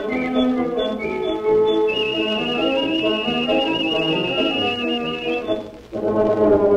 vidi cum te cum